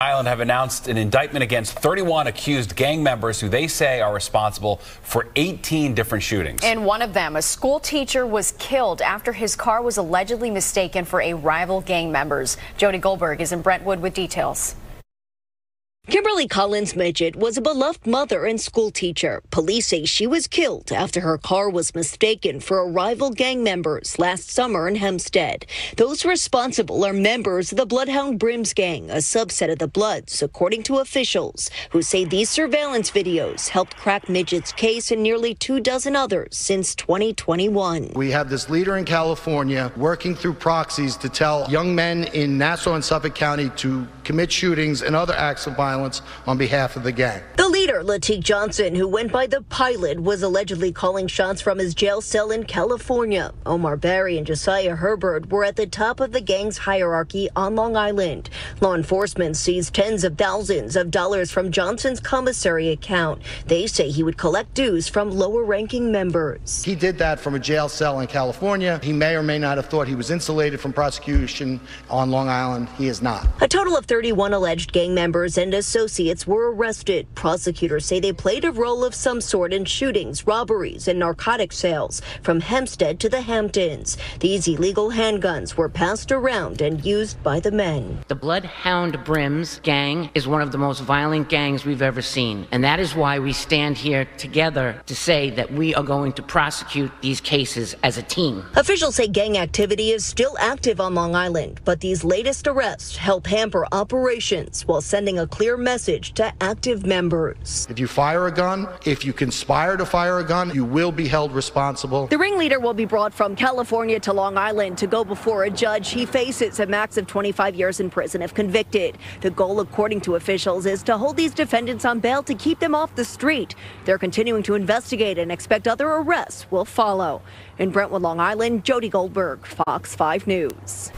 Island have announced an indictment against 31 accused gang members who they say are responsible for 18 different shootings. In one of them, a school teacher was killed after his car was allegedly mistaken for a rival gang member's. Jody Goldberg is in Brentwood with details. Kimberly Collins Midget was a beloved mother and school teacher. Police say she was killed after her car was mistaken for a rival gang members last summer in Hempstead. Those responsible are members of the Bloodhound Brims gang, a subset of the Bloods, according to officials who say these surveillance videos helped crack Midget's case and nearly two dozen others since 2021. We have this leader in California working through proxies to tell young men in Nassau and Suffolk County to commit shootings and other acts of violence on behalf of the gang. The leader, Latique Johnson, who went by the pilot, was allegedly calling shots from his jail cell in California. Omar Barry and Josiah Herbert were at the top of the gang's hierarchy on Long Island. Law enforcement seized tens of thousands of dollars from Johnson's commissary account. They say he would collect dues from lower ranking members. He did that from a jail cell in California. He may or may not have thought he was insulated from prosecution on Long Island. He is not. A total of 31 alleged gang members and associates were arrested. Prosecutors say they played a role of some sort in shootings, robberies, and narcotic sales from Hempstead to the Hamptons. These illegal handguns were passed around and used by the men. The Bloodhound Brims gang is one of the most violent gangs we've ever seen. And that is why we stand here together to say that we are going to prosecute these cases as a team. Officials say gang activity is still active on Long Island, but these latest arrests help hamper operations while sending a clear message to active members. If you fire a gun, if you conspire to fire a gun, you will be held responsible. The ringleader will be brought from California to Long Island to go before a judge. He faces a max of 25 years in prison if convicted. The goal, according to officials, is to hold these defendants on bail to keep them off the street. They're continuing to investigate and expect other arrests will follow. In Brentwood, Long Island, Jody Goldberg, Fox 5 News.